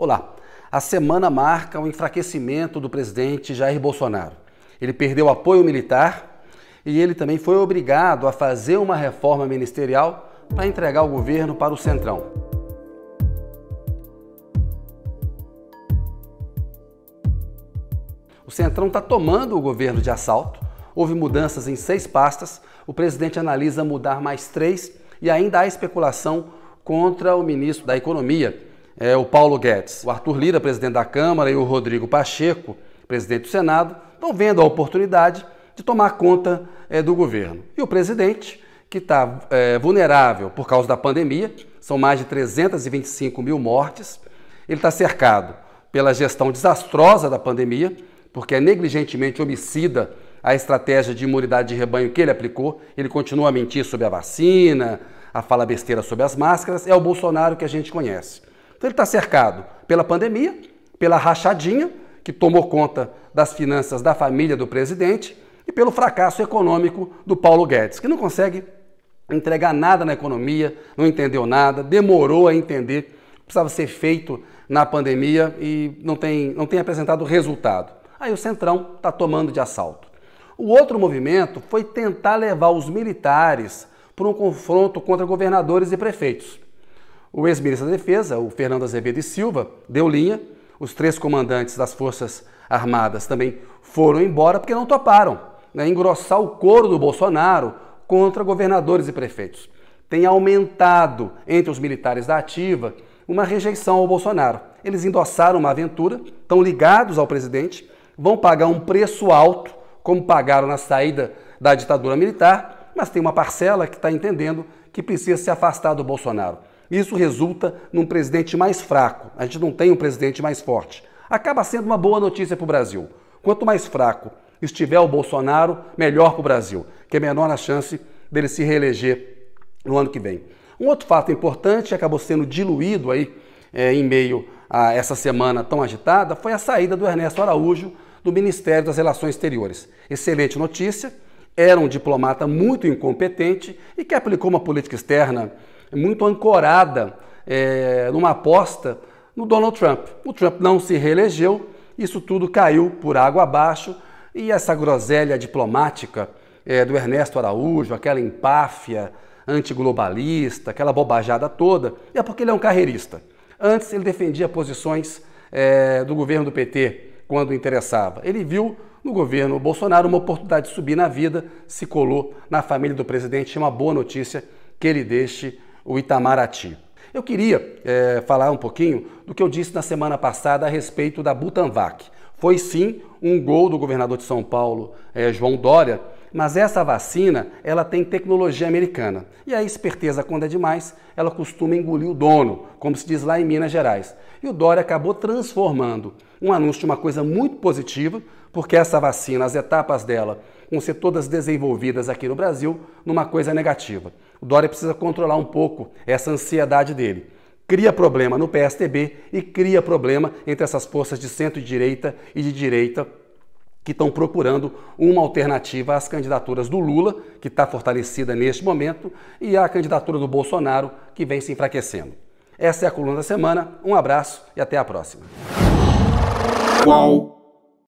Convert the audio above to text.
Olá. A semana marca o enfraquecimento do presidente Jair Bolsonaro. Ele perdeu apoio militar e ele também foi obrigado a fazer uma reforma ministerial para entregar o governo para o Centrão. O Centrão está tomando o governo de assalto. Houve mudanças em seis pastas. O presidente analisa mudar mais três e ainda há especulação contra o ministro da Economia, é, o Paulo Guedes. O Arthur Lira, presidente da Câmara, e o Rodrigo Pacheco, presidente do Senado, estão vendo a oportunidade de tomar conta é, do governo. E o presidente, que está é, vulnerável por causa da pandemia, são mais de 325 mil mortes, ele está cercado pela gestão desastrosa da pandemia, porque é negligentemente homicida a estratégia de imunidade de rebanho que ele aplicou, ele continua a mentir sobre a vacina, a falar besteira sobre as máscaras, é o Bolsonaro que a gente conhece. Então ele está cercado pela pandemia, pela rachadinha, que tomou conta das finanças da família do presidente, e pelo fracasso econômico do Paulo Guedes, que não consegue entregar nada na economia, não entendeu nada, demorou a entender o que precisava ser feito na pandemia e não tem, não tem apresentado resultado. Aí o Centrão está tomando de assalto. O outro movimento foi tentar levar os militares para um confronto contra governadores e prefeitos. O ex-ministro da Defesa, o Fernando Azevedo e Silva, deu linha. Os três comandantes das Forças Armadas também foram embora porque não toparam né, engrossar o coro do Bolsonaro contra governadores e prefeitos. Tem aumentado entre os militares da ativa uma rejeição ao Bolsonaro. Eles endossaram uma aventura, estão ligados ao presidente, vão pagar um preço alto, como pagaram na saída da ditadura militar, mas tem uma parcela que está entendendo que precisa se afastar do Bolsonaro. Isso resulta num presidente mais fraco. A gente não tem um presidente mais forte. Acaba sendo uma boa notícia para o Brasil. Quanto mais fraco estiver o Bolsonaro, melhor para o Brasil, que é menor a chance dele se reeleger no ano que vem. Um outro fato importante acabou sendo diluído aí é, em meio a essa semana tão agitada foi a saída do Ernesto Araújo do Ministério das Relações Exteriores. Excelente notícia. Era um diplomata muito incompetente e que aplicou uma política externa muito ancorada é, numa aposta no Donald Trump. O Trump não se reelegeu, isso tudo caiu por água abaixo e essa groselha diplomática é, do Ernesto Araújo, aquela empáfia antiglobalista, aquela bobajada toda, é porque ele é um carreirista. Antes ele defendia posições é, do governo do PT quando interessava. Ele viu no governo Bolsonaro uma oportunidade de subir na vida, se colou na família do presidente. É uma boa notícia que ele deixe o Itamaraty. Eu queria é, falar um pouquinho do que eu disse na semana passada a respeito da Butanvac. Foi sim um gol do governador de São Paulo, é, João Dória, mas essa vacina ela tem tecnologia americana. E a esperteza, quando é demais, ela costuma engolir o dono, como se diz lá em Minas Gerais. E o Dória acabou transformando um anúncio de uma coisa muito positiva, porque essa vacina, as etapas dela, vão ser todas desenvolvidas aqui no Brasil, numa coisa negativa. O Dória precisa controlar um pouco essa ansiedade dele. Cria problema no PSTB e cria problema entre essas forças de centro-direita e de direita que estão procurando uma alternativa às candidaturas do Lula, que está fortalecida neste momento, e à candidatura do Bolsonaro, que vem se enfraquecendo. Essa é a coluna da semana. Um abraço e até a próxima. Qual?